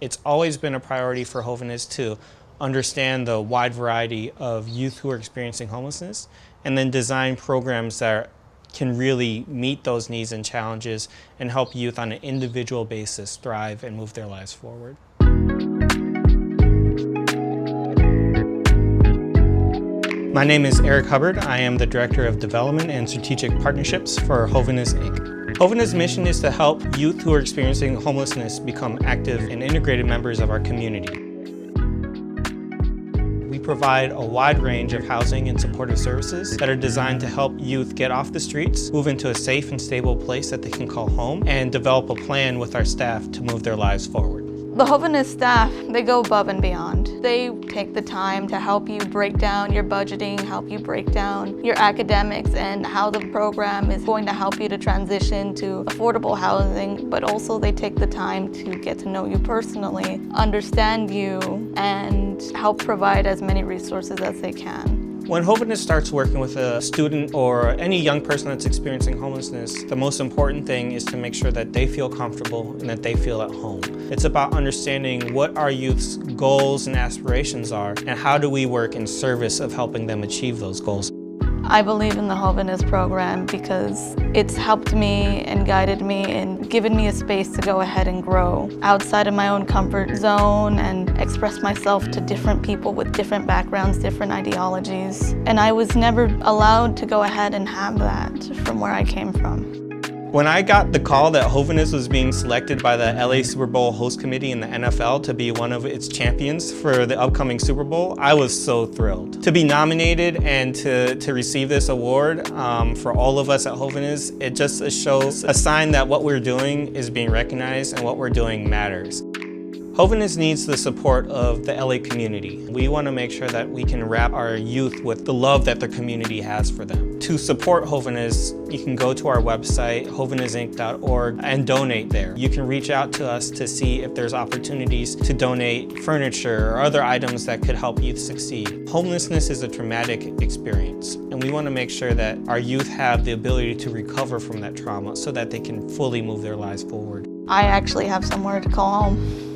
It's always been a priority for Jovenes to understand the wide variety of youth who are experiencing homelessness and then design programs that can really meet those needs and challenges and help youth on an individual basis thrive and move their lives forward. My name is Eric Hubbard. I am the Director of Development and Strategic Partnerships for Jovenes Inc. Jovenes mission is to help youth who are experiencing homelessness become active and integrated members of our community. We provide a wide range of housing and supportive services that are designed to help youth get off the streets, move into a safe and stable place that they can call home, and develop a plan with our staff to move their lives forward. The Jovenes staff, they go above and beyond. They take the time to help you break down your budgeting, help you break down your academics and how the program is going to help you to transition to affordable housing, but also they take the time to get to know you personally, understand you, and help provide as many resources as they can. When Jovenes starts working with a student or any young person that's experiencing homelessness, the most important thing is to make sure that they feel comfortable and that they feel at home. It's about understanding what our youth's goals and aspirations are and how do we work in service of helping them achieve those goals. I believe in the Jovenes program because it's helped me and guided me and given me a space to go ahead and grow outside of my own comfort zone and express myself to different people with different backgrounds, different ideologies. And I was never allowed to go ahead and have that from where I came from. When I got the call that Jovenes was being selected by the LA Super Bowl host committee and the NFL to be one of its champions for the upcoming Super Bowl, I was so thrilled. To be nominated and to, to receive this award um, for all of us at Jovenes, it just shows a sign that what we're doing is being recognized and what we're doing matters. Jovenes needs the support of the LA community. We want to make sure that we can wrap our youth with the love that the community has for them. To support Jovenes, you can go to our website, jovenesinc.org, and donate there. You can reach out to us to see if there's opportunities to donate furniture or other items that could help youth succeed. Homelessness is a traumatic experience, and we want to make sure that our youth have the ability to recover from that trauma so that they can fully move their lives forward. I actually have somewhere to call home.